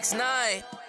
X9.